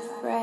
friend.